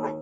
Bye.